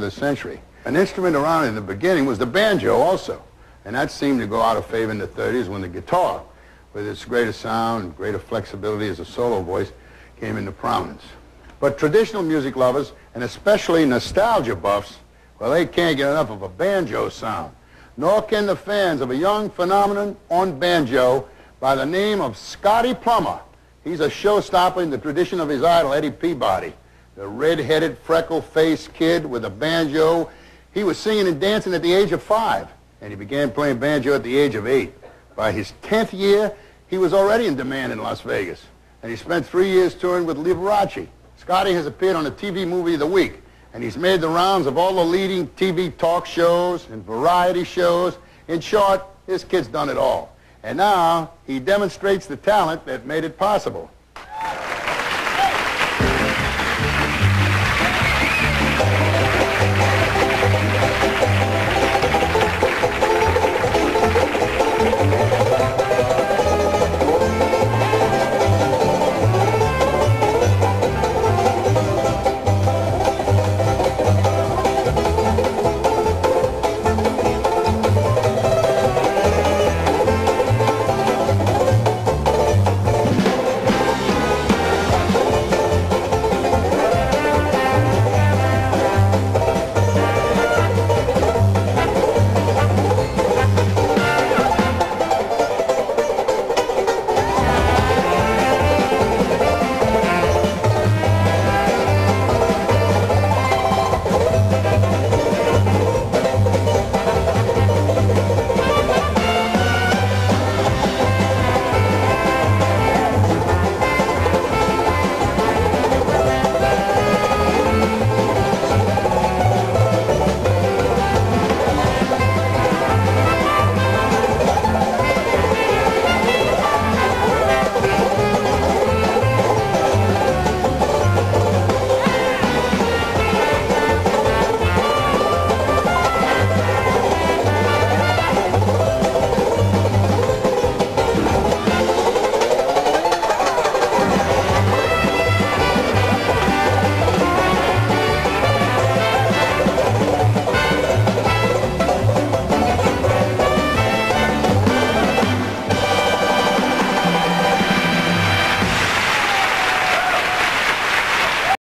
the century. An instrument around in the beginning was the banjo also. And that seemed to go out of favor in the 30s when the guitar, with its greater sound and greater flexibility as a solo voice, came into prominence. But traditional music lovers, and especially nostalgia buffs, well, they can't get enough of a banjo sound. Nor can the fans of a young phenomenon on banjo by the name of Scotty Plummer. He's a showstopper in the tradition of his idol, Eddie Peabody, the red-headed, freckle-faced kid with a banjo. He was singing and dancing at the age of five, and he began playing banjo at the age of eight. By his 10th year, he was already in demand in Las Vegas, and he spent three years touring with Liberace. Scotty has appeared on the TV Movie of the Week, and he's made the rounds of all the leading TV talk shows and variety shows. In short, this kid's done it all. And now he demonstrates the talent that made it possible.